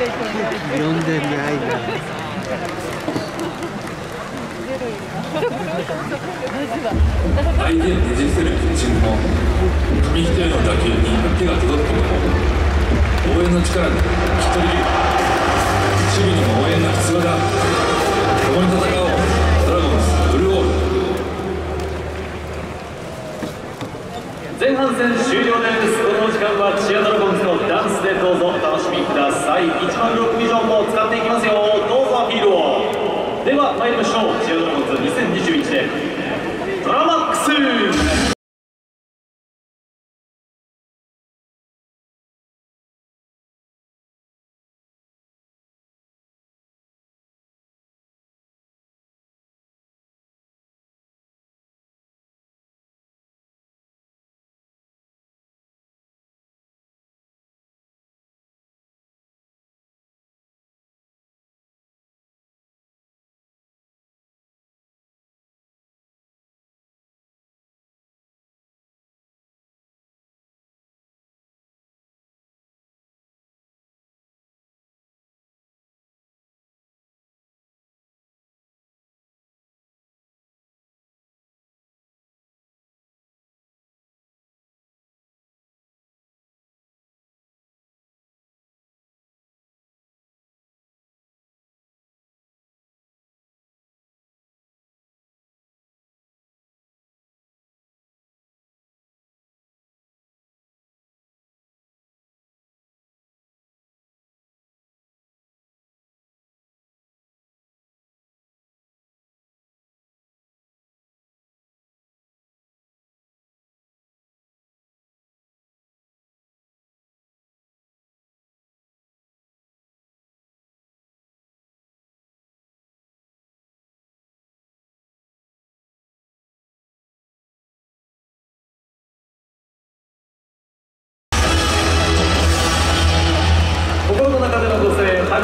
呼んでないな。相手にねじ伏せるピッチングも紙一重の打球に手が届くことも応援の力にきっといる守備にも応援が必要だ共に戦おうドラゴンズブルーオール前半戦終了ですこの時間はチアドラゴンズのダンスでどうぞお楽しみ第1番6ビジョンも使っていきますよ。どうぞアピールを。では参りましょう。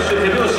τελείωσε, τελείωσε.